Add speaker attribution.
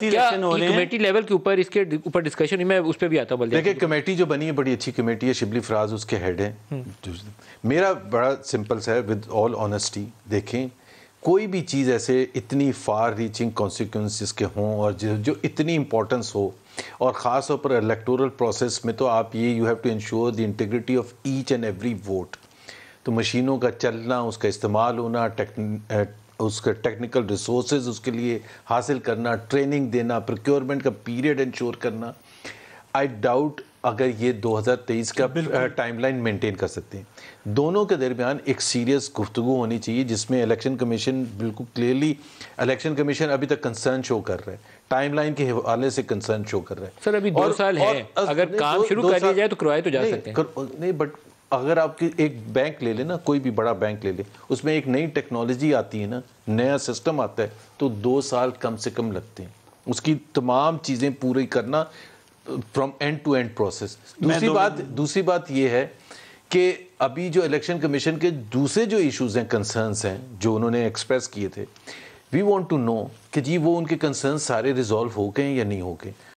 Speaker 1: Committee level के ऊपर इसके ऊपर डिस्कशन मैं उस पर भी आता बोल
Speaker 2: देखिए कमेटी जो बनी है बड़ी अच्छी कमेटी है शिबली फराज उसके हेड हैं। हम्म। मेरा बड़ा सिंपल सा है विद ऑल ऑनेस्टी देखें कोई भी चीज़ ऐसे इतनी फार रीचिंग कॉन्सिक्वेंस के हों और जो, जो इतनी इंपॉर्टेंस हो और ख़ास तौर पर इलेक्टोरल प्रोसेस में तो आप ये you have to ensure the integrity of each and every vote तो मशीनों का चलना उसका इस्तेमाल होना उसके टेक्निकल रिसोर्स उसके लिए हासिल करना ट्रेनिंग देना प्रोक्योरमेंट का पीरियड इंश्योर करना। आई डाउट अगर ये 2023 का टाइमलाइन मेंटेन कर सकते हैं। दोनों के दरमियान एक सीरियस गुफ्तु होनी चाहिए जिसमें इलेक्शन कमीशन बिल्कुल क्लियरली इलेक्शन कमीशन अभी तक कंसर्न शो कर रहा है। टाइमलाइन के हवाले से कंसर्न शो कर रहा है।
Speaker 1: सर अभी दो और, साल है। अगर काम शुरू कर दिया जाए तो करवाए तो जा सकते
Speaker 2: हैं। नहीं बट अगर आपकी एक बैंक ले ले ना कोई भी बड़ा बैंक ले ले उसमें एक नई टेक्नोलॉजी आती है ना नया सिस्टम आता है तो दो साल कम से कम लगते हैं। उसकी तमाम चीज़ें पूरी करना from end to end process दूसरी बात दूसरी बात ये है कि अभी जो इलेक्शन कमीशन के दूसरे जो इश्यूज़ हैं कंसर्न्स हैं जो उन्होंने एक्सप्रेस किए थे वी वांट टू नो कि जी वो उनके कंसर्न सारे रिजॉल्व हो गए या नहीं हो गए।